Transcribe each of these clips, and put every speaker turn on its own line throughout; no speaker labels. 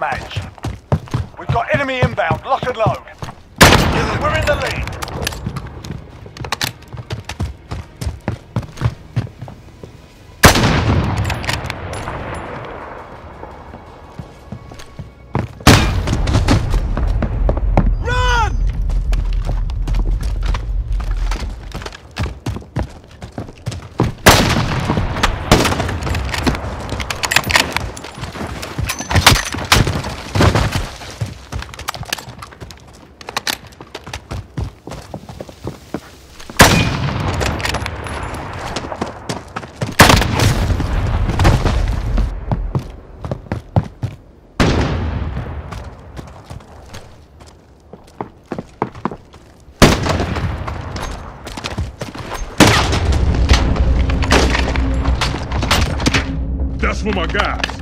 deathmatch. We've got enemy inbound. Lock and load. We're in the lead.
That's for my guys.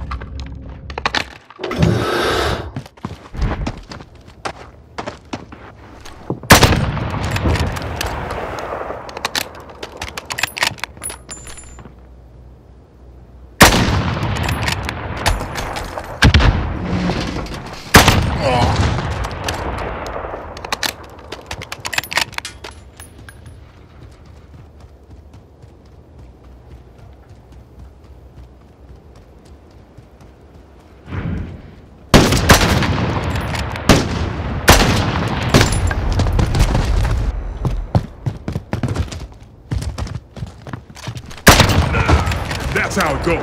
That's how it goes.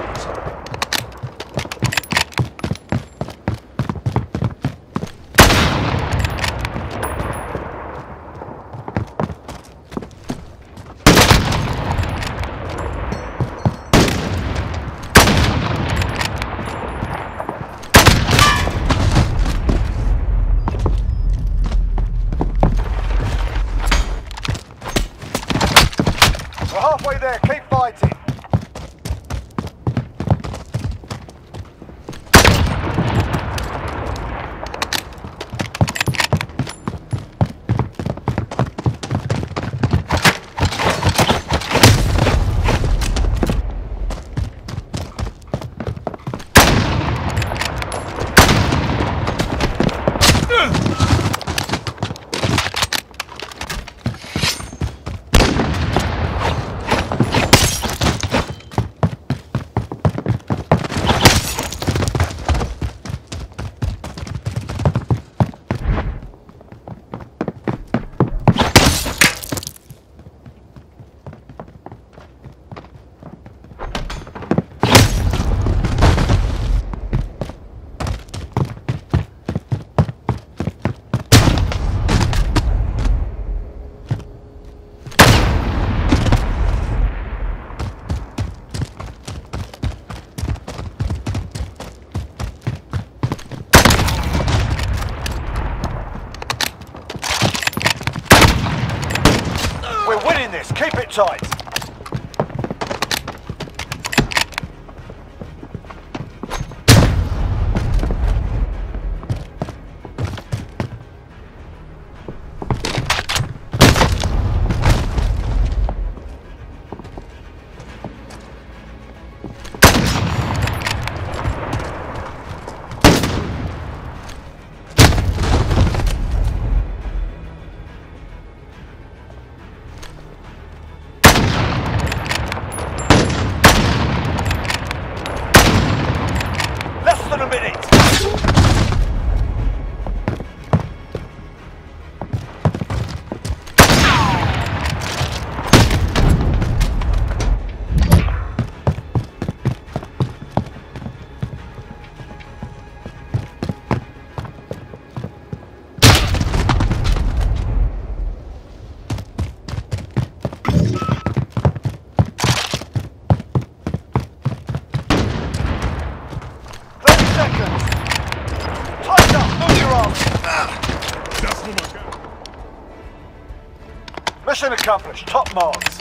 Halfway there. Keep fighting. We're winning this. Keep it tight. Than a minute. Mission accomplished. Top marks.